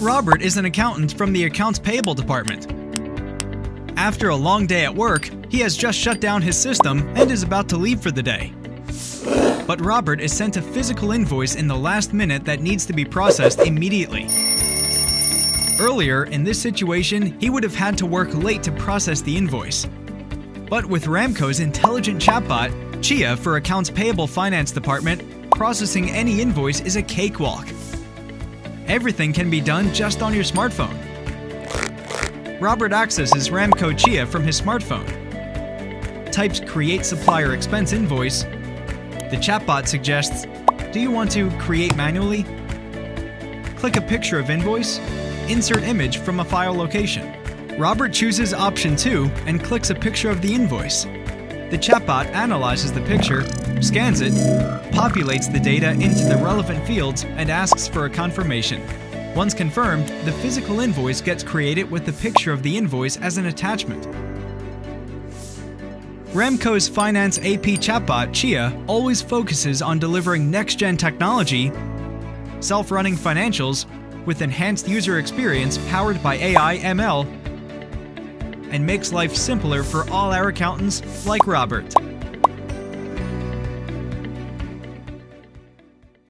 Robert is an accountant from the accounts payable department. After a long day at work, he has just shut down his system and is about to leave for the day. But Robert is sent a physical invoice in the last minute that needs to be processed immediately. Earlier, in this situation, he would have had to work late to process the invoice. But with Ramco's intelligent chatbot, Chia for Accounts Payable Finance Department, processing any invoice is a cakewalk. Everything can be done just on your smartphone. Robert accesses Ramco Chia from his smartphone. Types Create Supplier Expense Invoice. The chatbot suggests, Do you want to create manually? Click a picture of invoice. Insert image from a file location. Robert chooses option 2 and clicks a picture of the invoice. The chatbot analyzes the picture, scans it, populates the data into the relevant fields, and asks for a confirmation. Once confirmed, the physical invoice gets created with the picture of the invoice as an attachment. Ramco's Finance AP chatbot, Chia, always focuses on delivering next gen technology, self running financials, with enhanced user experience powered by AI ML, and makes life simpler for all our accountants like Robert.